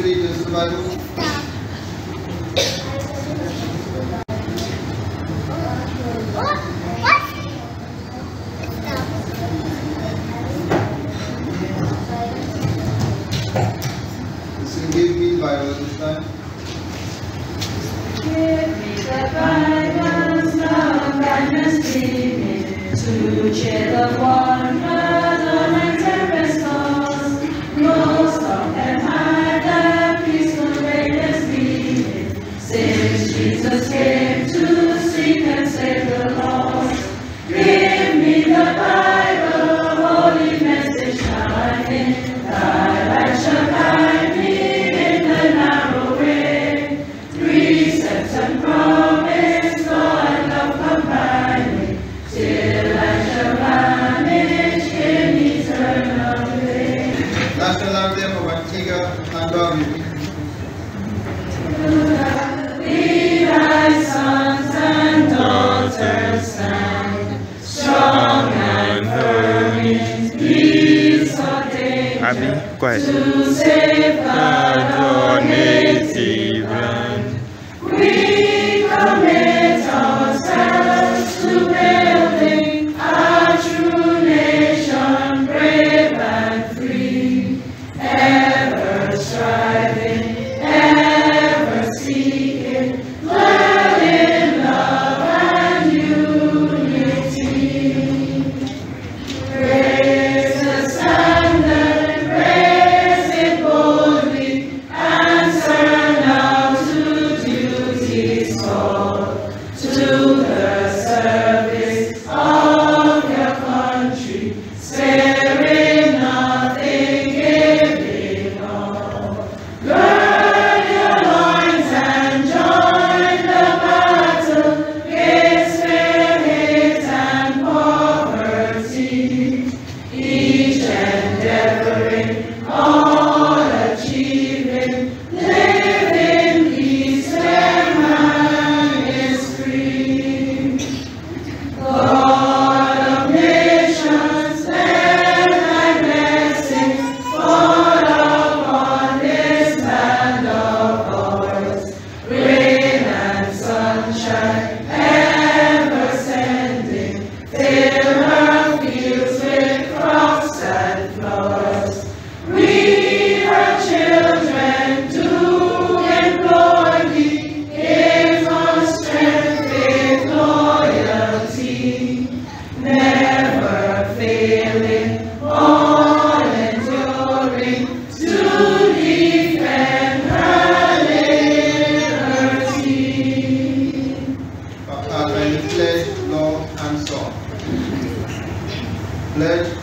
Ready to survive? Pledge, law, and song. Pledge.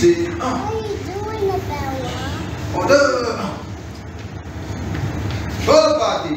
Visit. What are you doing, Bella? Order. Color party.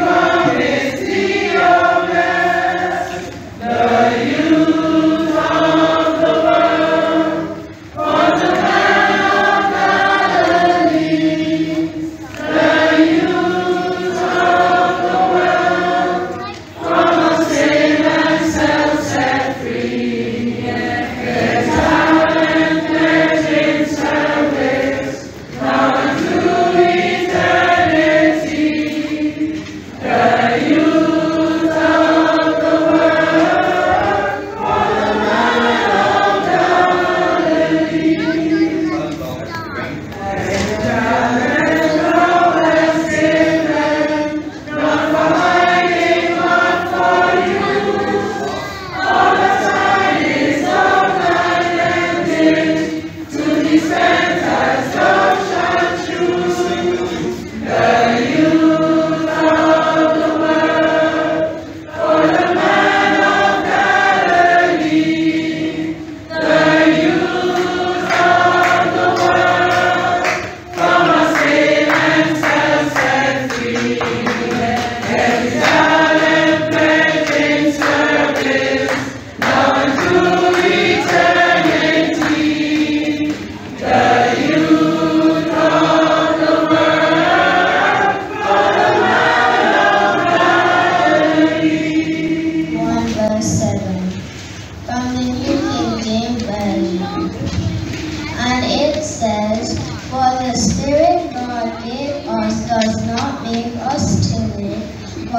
One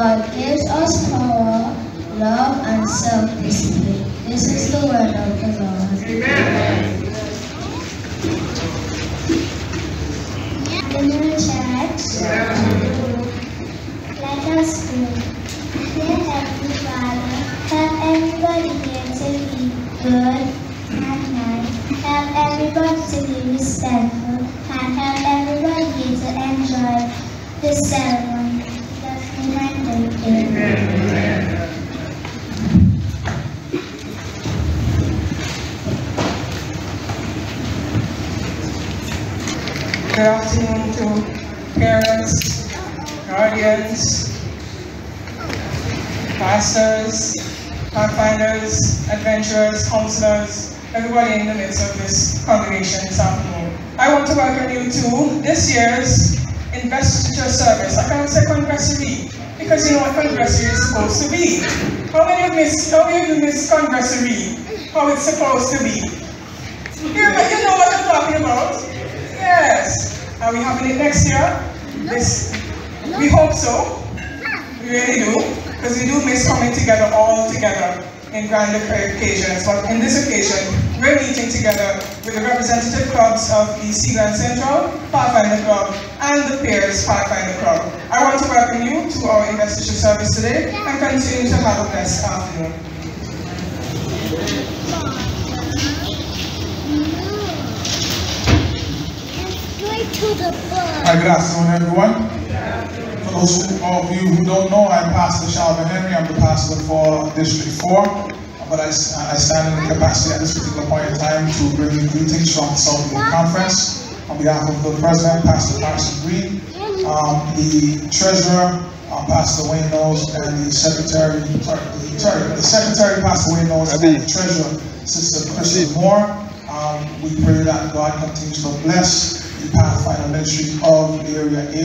but gives us power, love, and self-discipline. This is the word of the Lord. The new church. Let us pray. Dear Heavenly Father, help everybody here to be good and nice. Help everybody to be respectful and help everybody here to enjoy the ceremony. Good afternoon to parents, guardians, pastors, pathfinders, adventurers, counselors, everybody in the midst of this congregation this afternoon. I want to welcome you to this year's investiture service. I can't say congressary because you know what congressary is supposed to be. How many of of you miss congressary? How it's supposed to be? You know what I'm talking about? Yes. Are we having it next year? This, we hope so. We really do. because we do miss coming together all together in grand occasions. But in this occasion, we're meeting together with the representative clubs of the Seaglans Central, Pathfinder Club, and the Peers Pathfinder Club. I want to welcome you to our investiture service today and continue to have a blessed afternoon. Hi, good afternoon, everyone. For those of you who don't know, I'm Pastor Shalvin Henry. I'm the pastor for District 4. But I, I stand in the capacity at this particular point in time to bring you greetings from the Southfield Conference. On behalf of the President, Pastor Carson Green, um, the Treasurer, uh, Pastor Wayne Knowles, and the Secretary, sorry, the, sorry, the Secretary, Pastor Wayne Knowles, and the Treasurer, Sister Christian Moore. Um, we pray that God continues to bless Pathfinder Ministry of the Area 8,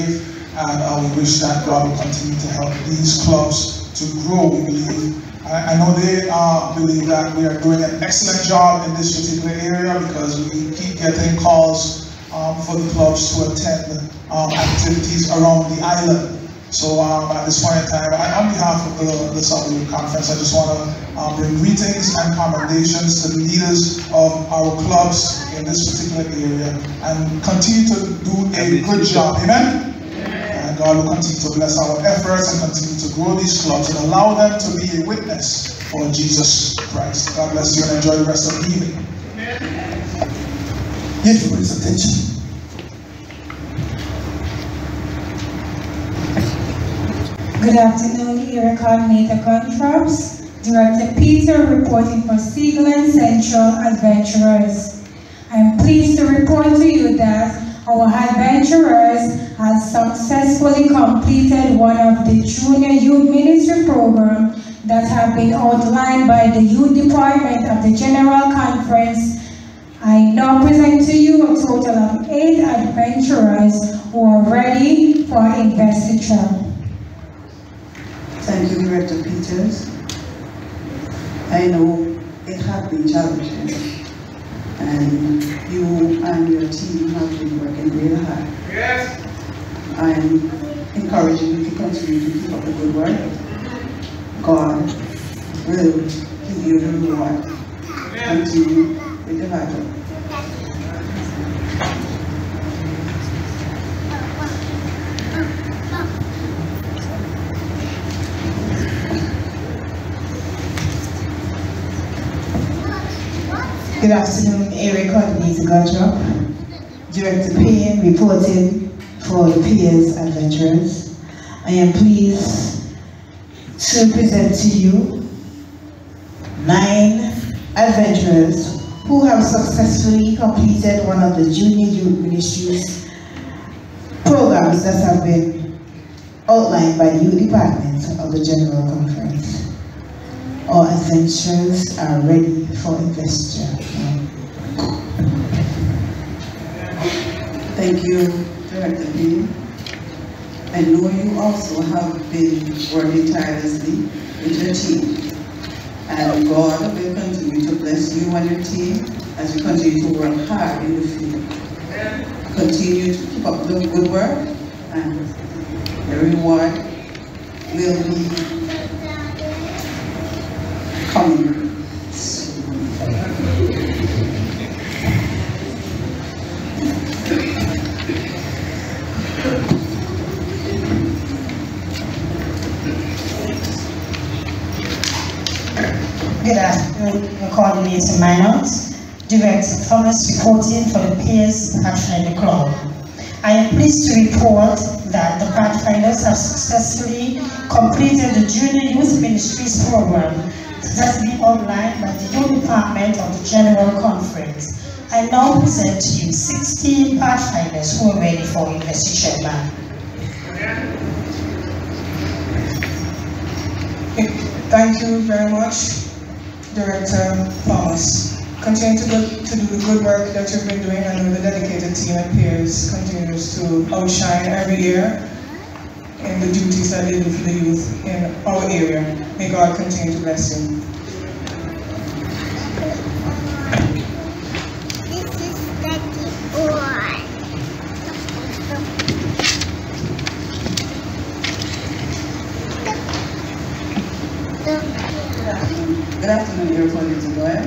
and uh, we wish that God will continue to help these clubs to grow, we believe. I, I know they uh, believe that we are doing an excellent job in this particular area because we keep getting calls um, for the clubs to attend um, activities around the island. So um, at this point in time, I, on behalf of the, the Southfield Conference, I just want to uh, bring greetings and commendations to the leaders of our clubs in this particular area and continue to do a good job. Amen? And God will continue to bless our efforts and continue to grow these clubs and allow them to be a witness for Jesus Christ. God bless you and enjoy the rest of the evening. Give everybody's attention. Good afternoon, Area Coordinator Contracts. Director Peter reporting for Seaglans Central Adventurers. I am pleased to report to you that our adventurers have successfully completed one of the Junior Youth Ministry program that have been outlined by the Youth Department of the General Conference. I now present to you a total of eight adventurers who are ready for investiture. Thank you, Director Peters. I know it has been challenging, and you and your team have been working really hard. Yes. I'm encouraging you to continue to keep up the good work. God will give you the reward. Continue with the battle. Good afternoon, Area Coordinator Godrop. Director Payne reporting for the Peers Adventurers. I am pleased to present to you nine adventurers who have successfully completed one of the Junior Youth Ministries programs that have been outlined by the Youth Department of the General Conference. Our adventurers are ready for investiture. Thank you, Director Payne. I know you also have been working tirelessly with your team. And God will continue to bless you and your team as you continue to work hard in the field. Continue to keep up the good work and the reward will be coming. Good afternoon, your coordinator Minot, Director Thomas reporting for the Peers Pathfinder Club. I am pleased to report that the Pathfinders have successfully completed the Junior Youth Ministries program has been outlined by the Youth Department of the General Conference. I now present to you 16 Pathfinders who are ready for investiture now. Thank you very much, Director Thomas. Continue to, do- to do the good work that you've been doing. and know the dedicated team and peers continues to outshine every year in the duties that they do for the youth in our area. May God continue to bless you. Good afternoon, Iroquois Little Doyle.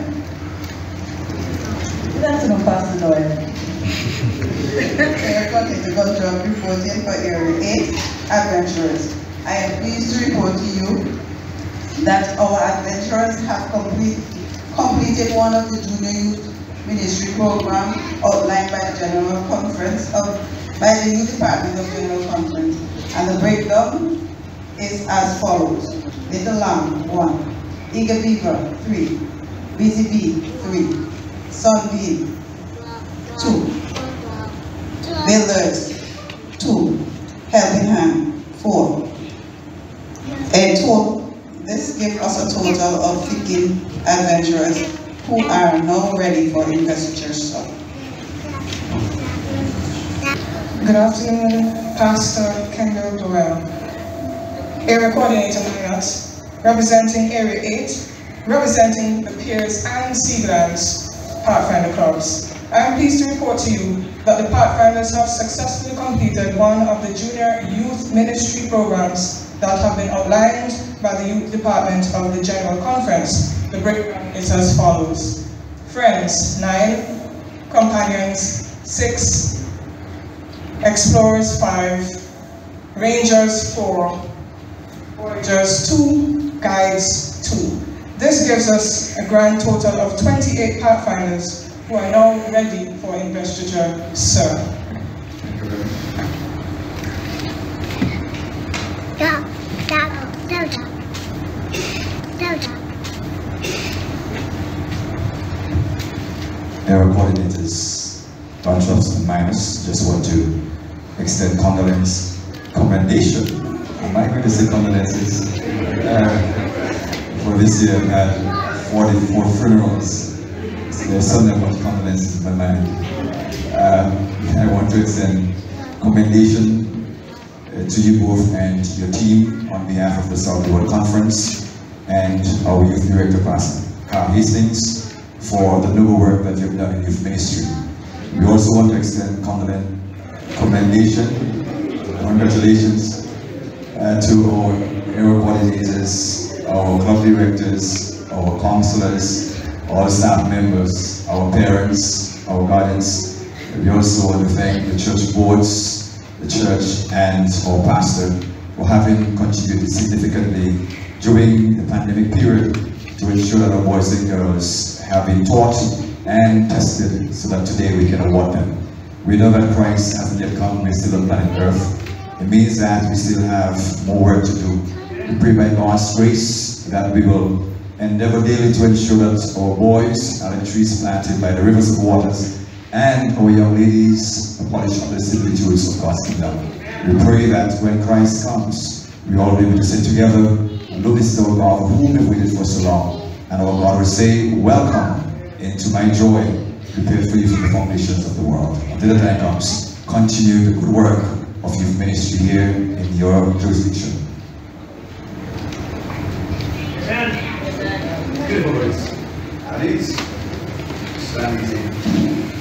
Good afternoon, Pastor Doyle. Little Gundrop reporting for Area 8 Adventurers. I am pleased to report to you that our adventurers have complete, completed one of the junior youth ministry program outlined by the General Conference of, by the Youth Department of General Conference. And the breakdown is as follows. Little Lamb, one. Eager Beaver, three. Busy Bee, three. Sunbeam, two. Builders, two. Helping Hand, four. A total, this gives us a total of 15 adventurers who are now ready for investiture. So, Good afternoon, Pastor Kendall Doyle. Area Coordinator Marriott, representing Area 8, representing the Piers and Seaglands Pathfinder Clubs. I am pleased to report to you that the Pathfinders have successfully completed one of the junior youth ministry programs that have been outlined by the Youth Department of the General Conference. The breakdown is as follows. Friends, 9. Companions, 6. Explorers 5. Rangers 4. Voyagers 2. Guides 2. This gives us a grand total of 28 Pathfinders who are now ready for investiture, sir. Go, go, Dodo. Dodo. Our coordinators, Gunshots and Miners, just want to extend condolence, commendation. Am I going to say condolences? Uh, for this year, I've had 44 funerals. There's some level of condolences in my mind. Um, I want to extend commendation uh, to you both and your team on behalf of the South World Conference and our youth director, Pastor Carl Hastings, for the noble work that you've done in youth ministry. We also want to extend commendation, congratulations uh, to our area coordinators, our club directors, our counselors, all staff members, our parents, our guardians. We also want to thank the church boards, the church, and our pastor for having contributed significantly during the pandemic period to ensure that our boys and girls have been taught and tested so that today we can award them. We know that Christ hasn't yet come, we're still on planet Earth. It means that we still have more work to do. We pray by God's grace that we will endeavor daily to ensure that our boys are the trees planted by the rivers of waters and our young ladies polished under the similitudes of God's kingdom. We pray that when Christ comes, we all be able to sit together and look this is our God for whom we've waited for so long. And our God will say, welcome into my joy prepared for you from the foundations of the world. Until the time comes, continue the good work of youth ministry here in your jurisdiction. Good boys. Stand easy.